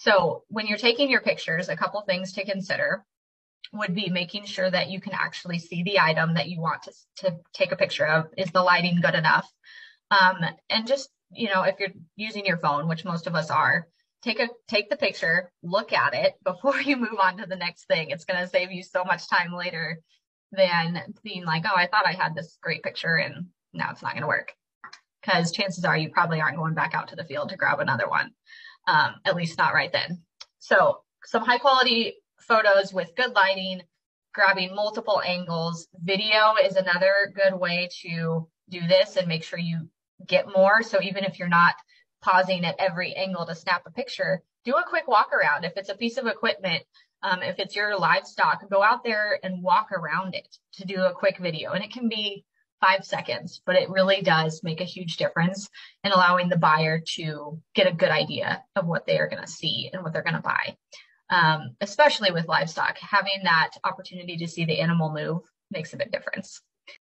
So when you're taking your pictures, a couple things to consider would be making sure that you can actually see the item that you want to, to take a picture of. Is the lighting good enough? Um, and just, you know, if you're using your phone, which most of us are, take a take the picture, look at it before you move on to the next thing. It's going to save you so much time later than being like, oh, I thought I had this great picture and now it's not going to work. Because chances are you probably aren't going back out to the field to grab another one, um, at least not right then. So some high quality photos with good lighting, grabbing multiple angles. Video is another good way to do this and make sure you get more. So even if you're not pausing at every angle to snap a picture, do a quick walk around. If it's a piece of equipment, um, if it's your livestock, go out there and walk around it to do a quick video. And it can be five seconds, but it really does make a huge difference in allowing the buyer to get a good idea of what they are going to see and what they're going to buy. Um, especially with livestock, having that opportunity to see the animal move makes a big difference.